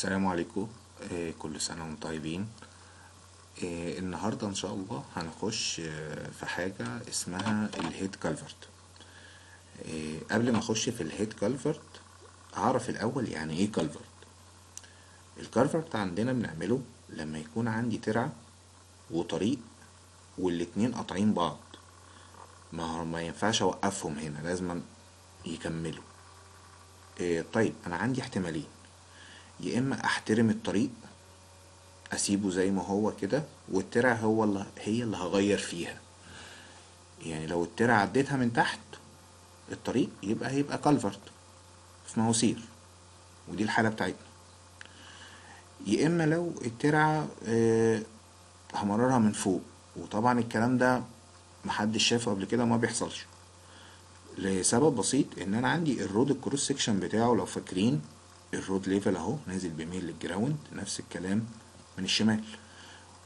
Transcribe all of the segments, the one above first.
السلام عليكم. آه، كل سنة وأنتم طيبين. آه، النهاردة إن شاء الله هنخش آه، في حاجة اسمها الهيد كالفرت. آه، قبل ما أخش في الهيد كالفرت أعرف الأول يعني إيه كالفرت. الكالفرت عندنا بنعمله لما يكون عندي ترعة وطريق والاتنين قاطعين بعض. ما ما ينفعش أوقفهم هنا لازم يكملوا. آه، طيب أنا عندي احتمالين. يا إما أحترم الطريق أسيبه زي ما هو كده والترع هو اللي هي اللي هغير فيها. يعني لو الترع عديتها من تحت الطريق يبقى هيبقى كالفرت في مواسير. ودي الحالة بتاعتنا. يا إما لو الترعة آه، همررها من فوق. وطبعا الكلام ده محدش شافه قبل كده وما بيحصلش. لسبب بسيط إن أنا عندي ال road ال cross section بتاعه لو فاكرين ال road level اهو نازل بميل لل ground نفس الكلام من الشمال.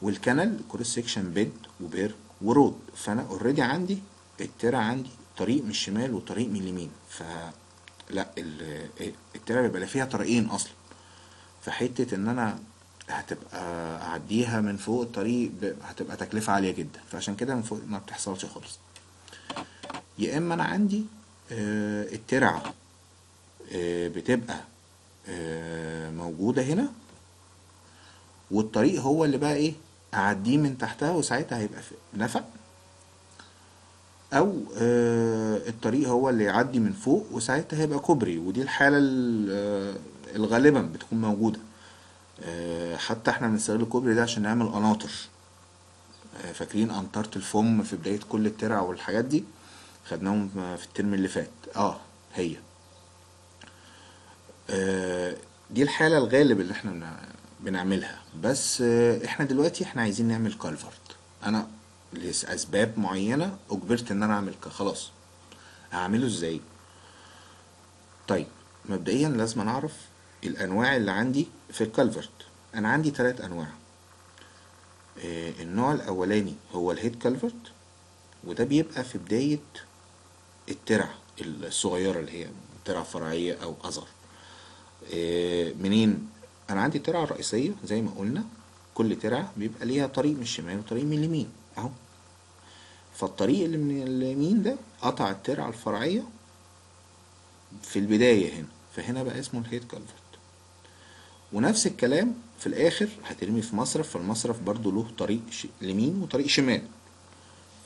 وال canal cross section bed و berm و road فأنا already عندي الترع عندي طريق من الشمال وطريق من اليمين. ف لا ال- الترع بيبقى لا فيها طريقين أصلا. فحتة إن أنا هتبقى أعديها من فوق الطريق هتبقى تكلفة عالية جدا. فعشان كده من فوق ما بتحصلش خالص. يا إما أنا عندي آه، الترعة آه، بتبقى موجودة هنا. والطريق هو اللي بقى إيه؟ أعديه من تحتها وساعتها هيبقى نفق. أو آه، الطريق هو اللي يعدي من فوق وساعتها هيبقى كوبري. ودي الحالة ال- آه، الغالبا بتكون موجودة. آه، حتى إحنا بنستغل الكوبري ده عشان نعمل قناطر. آه، فاكرين قنطرة الفم في بداية كل الترع والحاجات دي؟ خدناهم في الترم اللي فات. آه هي. آه، دي الحالة الغالب اللي إحنا بنع- بنعملها. بس آه، إحنا دلوقتي إحنا عايزين نعمل كالفرت أنا لأسباب معينة أجبرت إن أنا أعمل خلاص. هعمله إزاي؟ طيب مبدئيا لازم نعرف الأنواع اللي عندي في الكالفرت أنا عندي ثلاث أنواع. آه، النوع الأولاني هو الهيد كالفرت وده بيبقى في بداية الترع الصغيرة اللي هي ترع فرعية أصغر. إيه، منين؟ أنا عندي ترعة رئيسية زي ما قلنا. كل ترعة بيبقى ليها طريق من الشمال وطريق من اليمين أهو. فالطريق اللي من اليمين ده قطع الترعة الفرعية في البداية هنا. فهنا بقى اسمه الهيد كالفرت. ونفس الكلام في الآخر هترمي في مصرف. فالمصرف برضو له طريق يمين وطريق شمال.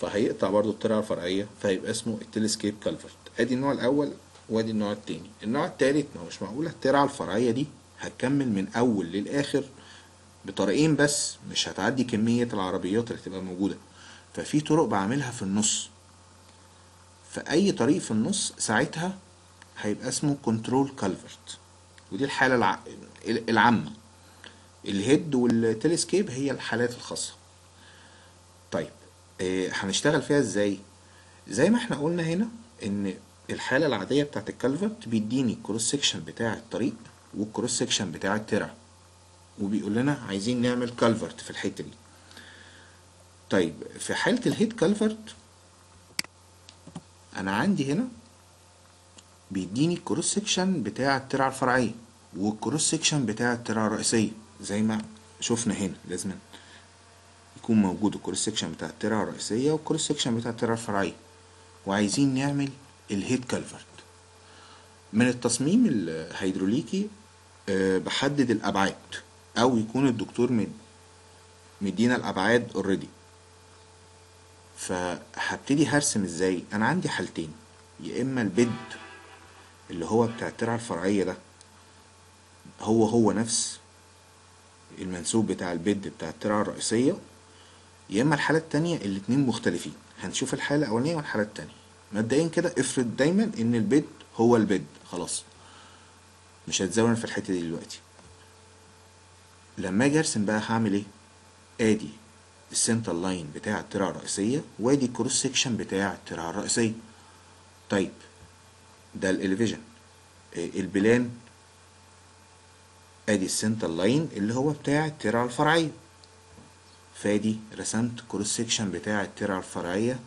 فهيقطع برضو الترعة الفرعية. فهيبقى اسمه التلسكيب كالفرت. أدي النوع الأول. وادي النوع التاني. النوع التالت ما هو مش معقولة الترعة الفرعية دي هتكمل من أول للآخر بطريقين بس مش هتعدي كمية العربيات اللي هتبقى موجودة. ففي طرق بعملها في النص. فأي طريق في النص ساعتها هيبقى اسمه control culvert ودي الحالة الع... العامة. ال head وال tail escape هي الحالات الخاصة. طيب آه، هنشتغل فيها إزاي؟ زي ما إحنا قلنا هنا إن الحالة العادية بتاعت ال culvert بيديني ال cross section بتاع الطريق وال cross section بتاع الترع. وبيقول لنا عايزين نعمل culvert في الحتة دي. طيب في حالة ال head culvert أنا عندي هنا بيديني ال cross section بتاع الترعة الفرعية وال cross section بتاع الترعة الرئيسية. زي ما شفنا هنا لازم يكون موجود ال cross section بتاع الترعة الرئيسية وال cross section بتاع الترعة الفرعية. وعايزين نعمل ال head culvert من التصميم الهيدروليكي آه، بحدد الأبعاد أو يكون الدكتور مد- مدينا الأبعاد already فهبتدي هرسم إزاي؟ أنا عندي حالتين. يا إما ال bed اللي هو بتاع الترعة الفرعية ده هو هو نفس المنسوب بتاع ال bed بتاع الترعة الرئيسية يا إما الحالة التانية الاتنين مختلفين. هنشوف الحالة الأولانية والحالة التانية. مبدئيا كده افرض دايما إن ال bed هو ال bed خلاص. مش هتزاول في الحتة دي دلوقتي. لما أجي أرسم بقى هعمل إيه؟ آدي ال center line بتاع الترعة الرئيسية وآدي ال cross section بتاع الترعة الرئيسية. طيب ده ال elevation. ال plan. آدي ال center line اللي هو بتاع الترعة الفرعية. فآدي رسمت cross section بتاع الترعة الفرعية.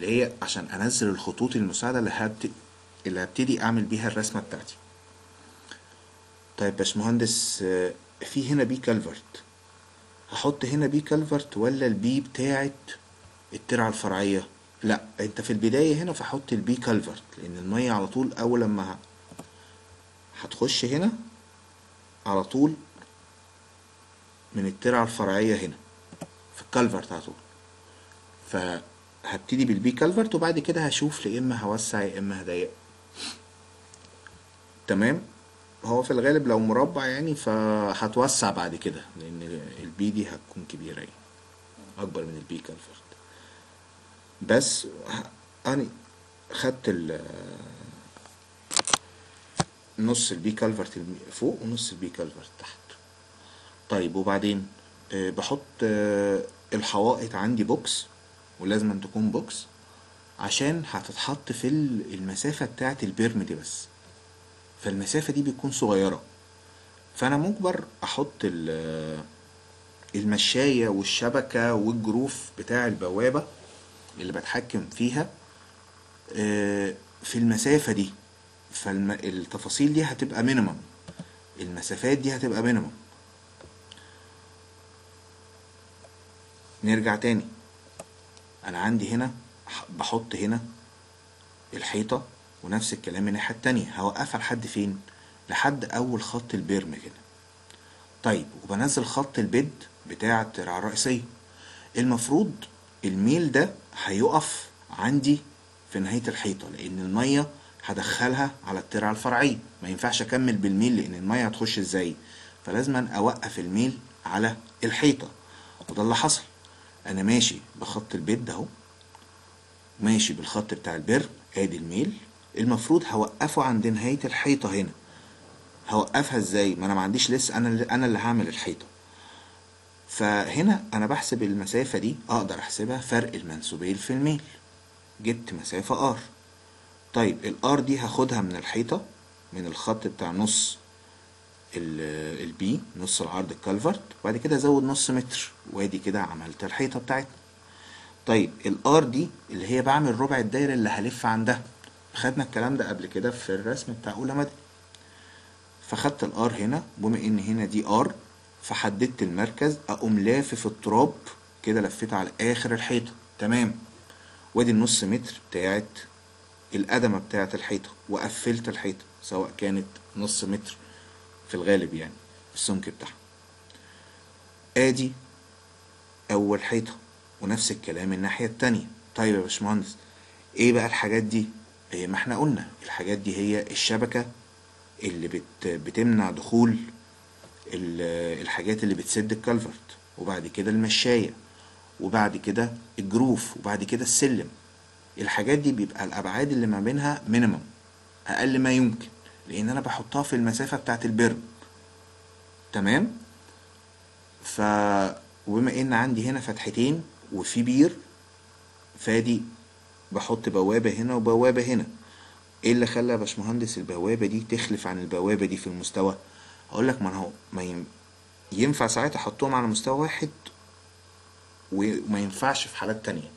اللي هي عشان أنزل الخطوط المساعدة اللي هبت... اللي هبتدي أعمل بيها الرسمة بتاعتي. طيب باشمهندس آه، في هنا B culvert. هحط هنا B culvert ولا ال B بتاعت الترعة الفرعية؟ لا أنت في البداية هنا فحط ال B culvert لأن المية على طول أول لما هتخش هنا على طول من الترعة الفرعية هنا في ال culvert على طول. فهبتدي بال B culvert وبعد كده هشوف يا إما هوسع يا إما هضيق تمام؟ هو في الغالب لو مربع يعني فهتوسع بعد كده لأن ال B دي هتكون كبيرة يعني أكبر من ال B culvert. بس أنا خدت ال نص ال B culvert فوق ونص ال B culvert تحت. طيب وبعدين؟ آه، بحط آه، الحوائط عندي box ولازم أن تكون box عشان هتتحط في ال- المسافة بتاعة ال berm دي بس. فالمسافة دي بتكون صغيرة. فأنا مجبر أحط ال- المشاية والشبكة وال groove بتاع البوابة اللي بتحكم فيها آه، في المسافة دي. فالتفاصيل دي هتبقى minimum المسافات دي هتبقى minimum نرجع تاني. أنا عندي هنا بحط هنا الحيطة ونفس الكلام الناحية التانية. هوقفها لحد فين؟ لحد أول خط ال berm كده. طيب وبنزل خط ال bed بتاع الترعة الرئيسية. المفروض الميل ده هيقف عندي في نهاية الحيطة لأن المية هدخلها على الترعة الفرعية. ما ينفعش أكمل بالميل لأن المية هتخش إزاي؟ فلازم أوقف الميل على الحيطة. وده اللي حصل. أنا ماشي بخط البيت ده أهو. ماشي بالخط بتاع البر آدي الميل. المفروض هوقفه عند نهاية الحيطة هنا. هوقفها إزاي؟ ما أنا ما عنديش لسه أنا اللي أنا اللي هعمل الحيطة. فهنا أنا بحسب المسافة دي أقدر أحسبها فرق المنسوبين في الميل. جبت مسافة R طيب ال R دي هاخدها من الحيطة من الخط بتاع نص ال B نص العرض ال culvert وبعد كده ازود نص متر وادي كده عملت الحيطة بتاعتنا. طيب ال R دي اللي هي بعمل ربع الدايرة اللي هلف عندها. خدنا الكلام ده قبل كده في الرسم بتاع أولى مدني فخدت ال R هنا بما إن هنا دي R فحددت المركز أقوم لافف التراب كده لفيت على آخر الحيطة. تمام. وادي النص متر بتاعت القدمة بتاعت الحيطة وقفلت الحيطة سواء كانت نص متر في الغالب يعني السمك بتاعها آدي أول حيطة ونفس الكلام الناحية التانية. طيب يا باشمهندس إيه بقى الحاجات دي؟ إيه ما إحنا قلنا الحاجات دي هي الشبكة اللي بت بتمنع دخول ال- الحاجات اللي بتسد ال culvert وبعد كده المشاية وبعد كده ال groove وبعد كده السلم. الحاجات دي بيبقى الأبعاد اللي ما بينها minimum أقل ما يمكن. لأن أنا بحطها في المسافة بتاعت ال berm. تمام؟ ف وبما إن عندي هنا فتحتين وفي بير فادي بحط بوابة هنا وبوابة هنا. إيه اللي خلى يا باشمهندس البوابة دي تخلف عن البوابة دي في المستوى؟ هقول لك ما أنا هو ما ين- ينفع ساعتها احطهم على مستوى واحد وما ينفعش في حالات تانية.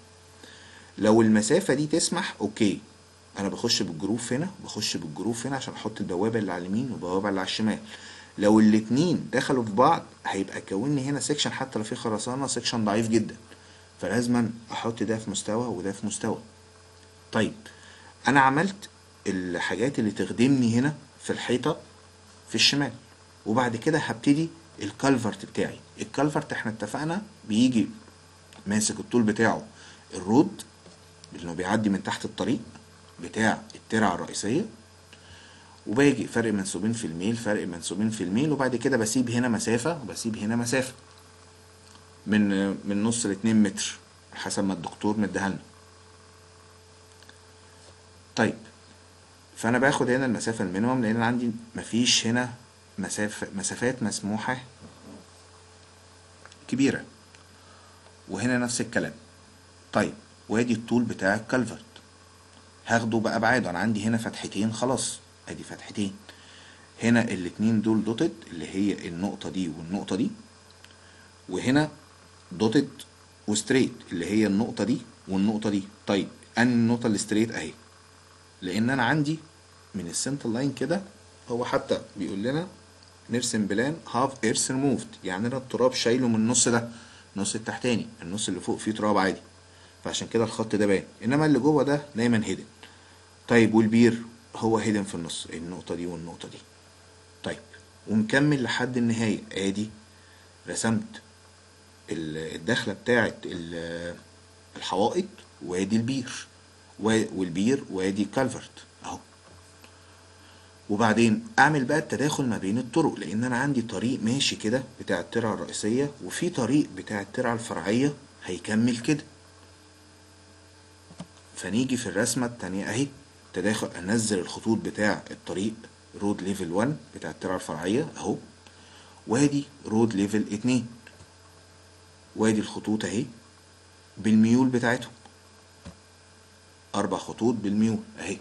لو المسافة دي تسمح okay. أنا بخش بال groove هنا بخش بال groove هنا عشان أحط البوابة اللي على اليمين والبوابة اللي على الشمال. لو الاتنين دخلوا في بعض هيبقى كوني هنا section حتى لو في خرسانة section ضعيف جدا. فلازم أحط ده في مستوى وده في مستوى. طيب أنا عملت الحاجات اللي تخدمني هنا في الحيطة في الشمال. وبعد كده هبتدي الكالفرت بتاعي. الكالفرت إحنا اتفقنا بيجي ماسك الطول بتاعه الرود اللي هو بيعدي من تحت الطريق. بتاع الترعة الرئيسية وباجي فرق منسوبين في الميل فرق منسوبين في الميل وبعد كده بسيب هنا مسافة وبسيب هنا مسافة. من من نص لاتنين متر حسب ما الدكتور مديها لنا. طيب فأنا باخد هنا المسافة ال minimum لأن عندي مفيش هنا مسافه مسافات مسموحة كبيرة. وهنا نفس الكلام. طيب وادي الطول بتاع ال culvert هاخده بأبعاده أنا عندي هنا فتحتين خلاص أدي فتحتين. هنا الاتنين دول dotted اللي هي النقطة دي والنقطة دي وهنا dotted و straight اللي هي النقطة دي والنقطة دي. طيب أن النقطة ال straight أهي؟ لأن أنا عندي من ال center line كده هو حتى بيقول لنا نرسم بلان هاف ايرث ريموفد يعني أنا التراب شايله من النص ده النص التحتاني النص اللي فوق فيه تراب عادي. فعشان كده الخط ده باين. إنما اللي جوه ده دايما hidden طيب والبير هو hidden في النص. النقطة دي والنقطة دي؟ طيب ومكمل لحد النهاية. آدي رسمت ال- الدخلة بتاعت ال- الحوائط وادي البير والبير وادي الكالفرت أهو. وبعدين أعمل بقى التداخل ما بين الطرق لأن أنا عندي طريق ماشي كده بتاع الترعة الرئيسية وفي طريق بتاع الترعة الفرعية هيكمل كده. فنيجي في الرسمة التانية أهي. تداخل أنزل الخطوط بتاع الطريق road level 1 بتاع الترعة الفرعية أهو. وادي road level 2 وادي الخطوط أهي بالميول بتاعتهم. أربع خطوط بالميول أهي.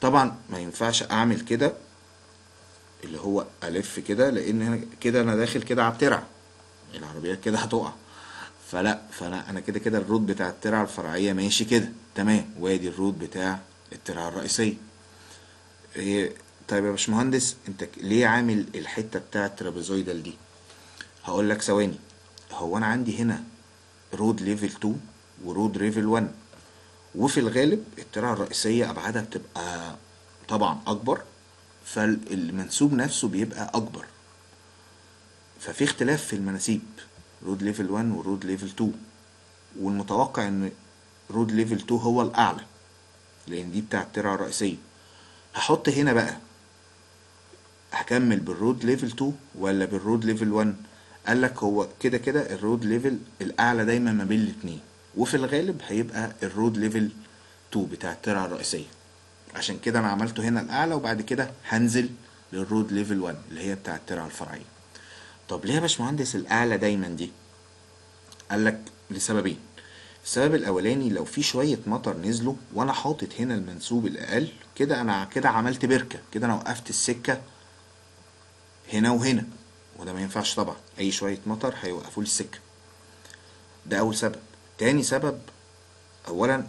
طبعا ما ينفعش أعمل كده اللي هو ألف كده لأن كده أنا داخل كده على الترعة. العربيات كده هتقع. فلا فأنا أنا كده كده ال road بتاع الترعة الفرعية ماشي كده. تمام. وادي ال road بتاع الترعة الرئيسية. إيه طيب يا باشمهندس انت ليه عامل الحتة بتاعة ال trapezoidal دي؟ هقول لك ثواني. هو أنا عندي هنا road level 2 و road level 1 وفي الغالب الترعة الرئيسية أبعادها بتبقى طبعا أكبر فالمنسوب نفسه بيبقى أكبر. ففي اختلاف في المناسيب road level 1 و road level 2 والمتوقع إن road level 2 هو الأعلى. لأن دي بتاع الترعة الرئيسية. هحط هنا بقى هكمل بال road level 2 ولا بال road level 1 قال لك هو كده كده ال road level الأعلى دايما ما بين الاتنين وفي الغالب هيبقى ال road level 2 بتاع الترعة الرئيسية. عشان كده أنا عملته هنا الأعلى وبعد كده هنزل لل road level 1 اللي هي بتاع الترعة الفرعية. طب ليه يا باشمهندس الأعلى دايما دي؟ قال لك لسببين. السبب الأولاني لو في شوية مطر نزلوا وأنا حاطط هنا المنسوب الأقل كده أنا كده عملت بركة كده أنا وقفت السكة هنا وهنا وده ما ينفعش طبعا أي شوية مطر هيوقفوا لي السكه ده أول سبب. تاني سبب اولا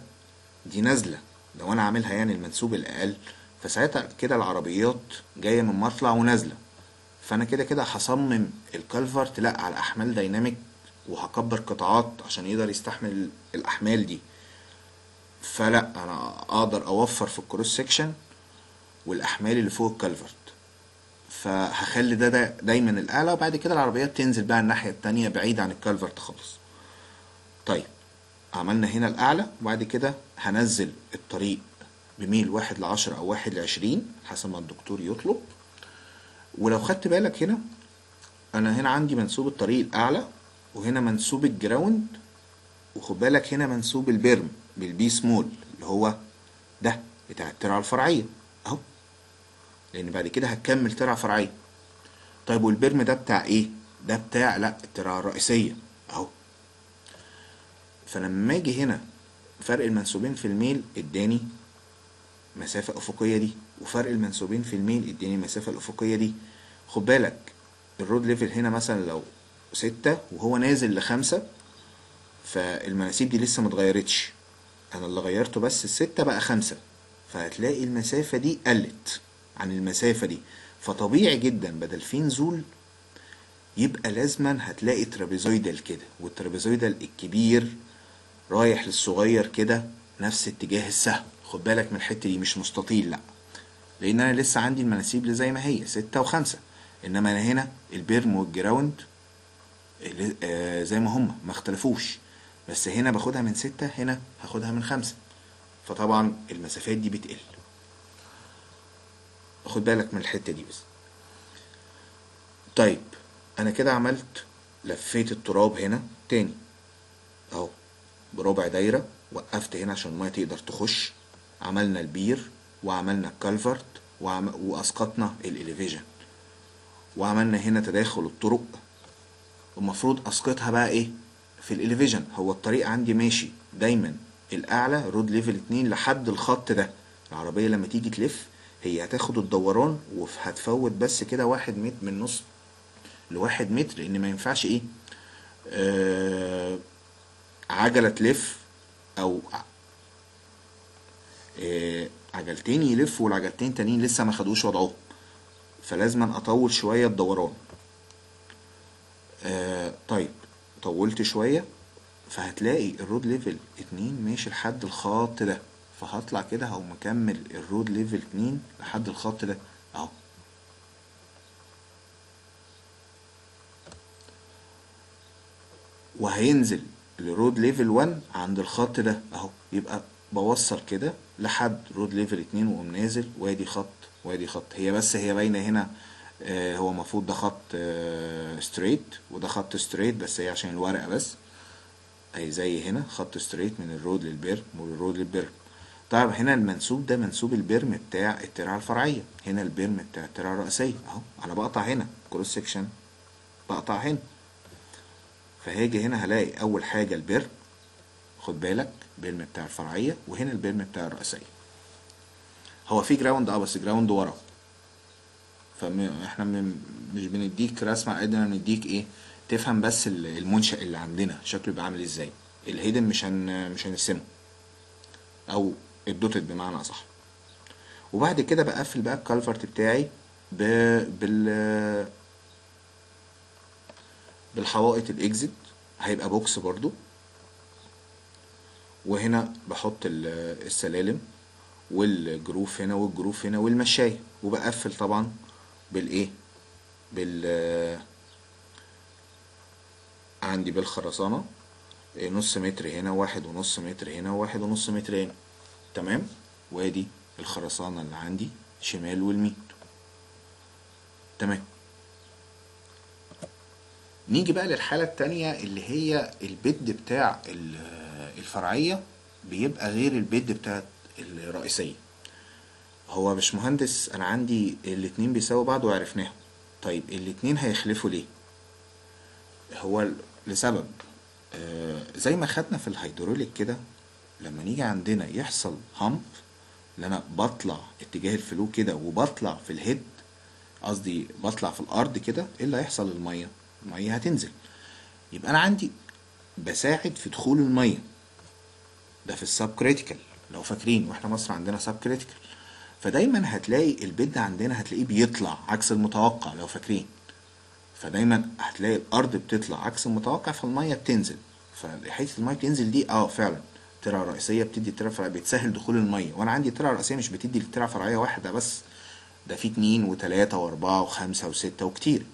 دي نازلة لو أنا عاملها يعني المنسوب الأقل فساعتها كده العربيات جاية من مطلع ونازلة فأنا كده كده هصمم ال culvert لأ على أحمال dynamic وهكبر قطاعات عشان يقدر يستحمل الأحمال دي. فلا أنا أقدر أوفر في ال cross section والأحمال اللي فوق ال culvert. فهخلي ده, ده دايما الأعلى وبعد كده العربيات تنزل بقى الناحية التانية بعيد عن ال culvert خالص. طيب عملنا هنا الأعلى وبعد كده هنزل الطريق بميل واحد لعشرة أو واحد لعشرين حسب ما الدكتور يطلب. ولو خدت بالك هنا أنا هنا عندي منسوب الطريق الأعلى. وهنا منسوب ال ground وخد بالك هنا منسوب ال berm بال b small اللي هو ده بتاع الترعة الفرعية أهو. لأن بعد كده هتكمل ترعة فرعية. طيب وال berm ده بتاع إيه؟ ده بتاع لا الترعة الرئيسية أهو. فلما أجي هنا فرق المنسوبين في الميل اداني مسافة أفقية دي وفرق المنسوبين في الميل اداني المسافة الأفقية دي. خد بالك ال road level هنا مثلا لو ستة وهو نازل لخمسة فالمناسيب دي لسه متغيرتش أنا اللي غيرته بس الستة بقى خمسة فهتلاقي المسافة دي قلت عن المسافة دي. فطبيعي جدا بدل في نزول يبقى لازما هتلاقي trapezoidal كده وال trapezoidal الكبير رايح للصغير كده نفس اتجاه السهم. خد بالك من الحتة دي مش مستطيل لأ. لأن أنا لسه عندي المناسيب زي ما هي ستة وخمسة. إنما أنا هنا ال berm وال ground زي ما هما ما اختلفوش. بس هنا باخدها من ستة هنا هاخدها من خمسة. فطبعا المسافات دي بتقل. خد بالك من الحتة دي بس. طيب أنا كده عملت لفيت التراب هنا تاني. أهو بربع دايرة وقفت هنا عشان المية تقدر تخش. عملنا البير وعملنا ال culvert وعم... وأسقطنا ال elevation وعملنا هنا تداخل الطرق. المفروض أسقطها بقى إيه؟ في ال elevation. هو الطريق عندي ماشي دايما. على road level 2 لحد الخط ده. العربية لما تيجي تلف هي هتاخد الدوران وهتفوت بس كده واحد متر من نص لواحد متر لأن ما ينفعش إيه؟ آه عجلة تلف أو آه عجلتين يلفوا والعجلتين تانيين لسه ما خدوش وضعهم. فلازم أطول شوية الدوران. آه طيب طولت شوية فهتلاقي ال road level اتنين ماشي لحد الخط ده. فهطلع كده هقوم مكمل ال road level اتنين لحد الخط ده أهو. وهينزل ل road level 1 عند الخط ده أهو. يبقى بوصل كده لحد road level 2 وأقوم نازل. وادي خط وادي خط. هي بس هي باينة هنا هو المفروض ده خط آه straight وده خط straight بس هي عشان الورقة بس. اهي زي هنا خط ستريت من الرود للبيرم والرود للبيرم طيب هنا المنسوب ده منسوب ال berm بتاع الترعة الفرعية. هنا ال berm بتاع الترعة الرئيسيه أهو أنا بقطع هنا cross section بقطع هنا. فهاجي هنا هلاقي أول حاجة ال berm خد بالك ال berm بتاع الفرعية وهنا ال berm بتاع الرئيسيه هو في ground آه بس ground ورا. فاحنا مش بنديك رسمة قدنا بنديك إيه تفهم بس المنشأ اللي عندنا شكله يبقى عامل إزاي. ال hidden مش هن مش هنرسمه. أو ال dotted بمعنى اصح. وبعد كده بقفل بقى ال culvert بتاعي ب... بال بالحوائط ال exit هيبقى box برضو. وهنا بحط السلالم والجروف هنا والجروف هنا والمشاية. وبقفل طبعا بالإيه؟ بال عندي بالخرسانة. نص متر هنا واحد ونص متر هنا واحد ونص متر هنا. تمام؟ وادي الخرسانة اللي عندي شمال واليمين تمام. نيجي بقى للحالة التانية اللي هي البيد بتاع الفرعية بيبقى غير البيد بتاع الرئيسية. هو مش مهندس أنا عندي الاتنين بيساووا بعض وعرفناهم. طيب الاتنين هيخلفوا ليه؟ هو لسبب. آه زي ما خدنا في الهيدروليك كده لما نيجي عندنا يحصل همب اللي أنا بطلع اتجاه الفلو كده وبطلع في الهيد قصدي بطلع في الأرض كده إيه اللي هيحصل؟ للميه المية هتنزل. يبقى أنا عندي بساعد في دخول المية. ده في ال subcritical لو فاكرين وإحنا مصر عندنا subcritical فدايما هتلاقي ال bed عندنا هتلاقيه بيطلع عكس المتوقع لو فاكرين. فدايما هتلاقي الأرض بتطلع عكس المتوقع فالمية بتنزل. فحته المية بتنزل دي آه فعلا ترعه رئيسية بتدي ترعه فرعية بتسهل دخول المية. وأنا عندي ترعه رئيسية مش بتدي ترعه فرعية واحدة بس. ده في اتنين وتلاتة وأربعة وخمسة وستة وكتير.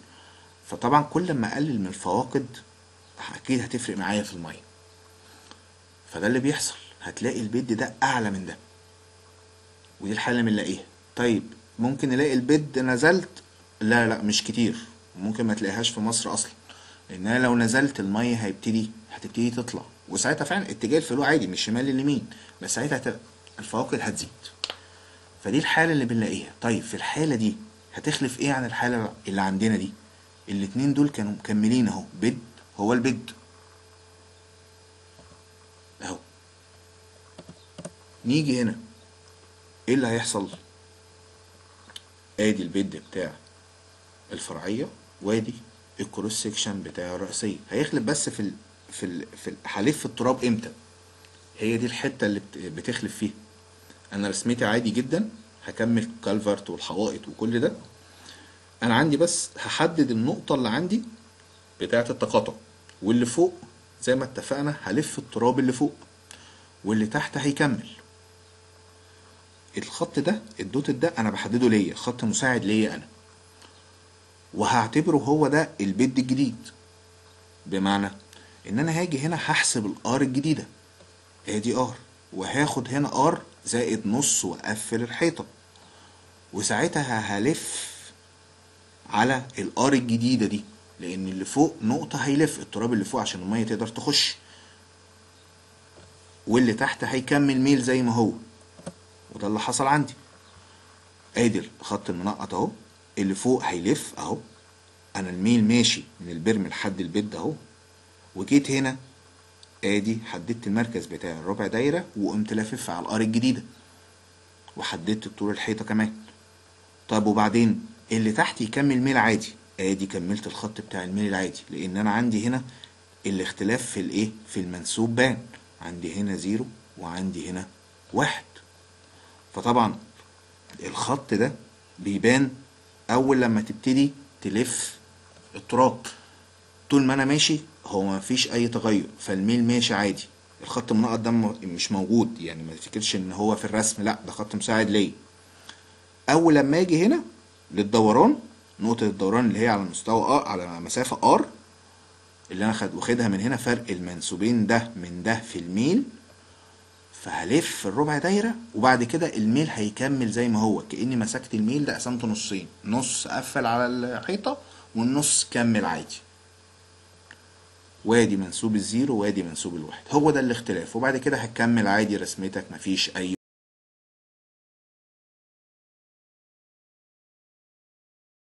فطبعا كل ما أقلل من الفواقد أكيد هتفرق معايا في المية. فده اللي بيحصل. هتلاقي البيد ده أعلى من ده. ودي الحالة اللي بنلاقيها. طيب ممكن نلاقي البيد نزلت؟ لا لا مش كتير. ممكن ما تلاقيهاش في مصر أصلا. لأن أنا لو نزلت المية هيبتدي هتبتدي تطلع. وساعتها فعلا اتجاه الفلو عادي من الشمال لليمين. بس ساعتها. الفواقد هتزيد. فدي الحالة اللي بنلاقيها. طيب في الحالة دي هتخلف إيه عن الحالة اللي عندنا دي؟ الاتنين دول كانوا مكملين أهو. bed هو ال bed أهو. نيجي هنا. إيه اللي هيحصل؟ آدي ال bed بتاع الفرعية وادي ال cross section بتاع الرئيسية. هيخلف بس في ال في ال في هلف التراب إمتى؟ هي دي الحتة اللي بتخلف فيها. أنا رسمتي عادي جدا هكمل كالفرت والحوائط وكل ده. أنا عندي بس هحدد النقطة اللي عندي بتاعة التقاطع واللي فوق زي ما اتفقنا هلف التراب اللي فوق واللي تحت هيكمل. الخط ده الدوت ده أنا بحدده ليا خط مساعد ليا أنا. وهعتبره هو ده ال bed الجديد. بمعنى إن أنا هاجي هنا هحسب ال R الجديدة. آدي R. وهاخد هنا R زائد نص وأقفل الحيطة. وساعتها هلف على ال R الجديدة دي لأن اللي فوق نقطة هيلف التراب اللي فوق عشان المية تقدر تخش. واللي تحت هيكمل ميل زي ما هو. وده اللي حصل عندي. ادي الخط المنقط أهو اللي فوق هيلف أهو. أنا الميل ماشي من ال berm لحد ال bed أهو. وجيت هنا آدي حددت المركز بتاع الربع دايرة وقمت لافف على ال R الجديدة. وحددت طول الحيطة كمان. طيب وبعدين؟ اللي تحت يكمل ميل عادي. آدي كملت الخط بتاع الميل العادي. لأن أنا عندي هنا الاختلاف في الإيه؟ في المنسوب بان. عندي هنا zero وعندي هنا واحد. فطبعا الخط ده بيبان أول لما تبتدي تلف التراب طول ما أنا ماشي هو ما فيش أي تغير فالميل ماشي عادي. الخط المنقط ده مش موجود يعني ما تفتكرش إن هو في الرسم لأ ده خط مساعد ليا. أول لما أجي هنا للدوران نقطة الدوران اللي هي على مستوى آه على مسافة ار اللي أنا خد واخدها من هنا فرق المنسوبين ده من ده في الميل. فهلف الربع دايرة وبعد كده الميل هيكمل زي ما هو كأني مسكت الميل ده قسمته نصين نص قفل على الحيطة والنص كمل عادي. وادي منسوب ال zero وادي منسوب الواحد هو ده الاختلاف وبعد كده هتكمل عادي رسمتك مفيش أي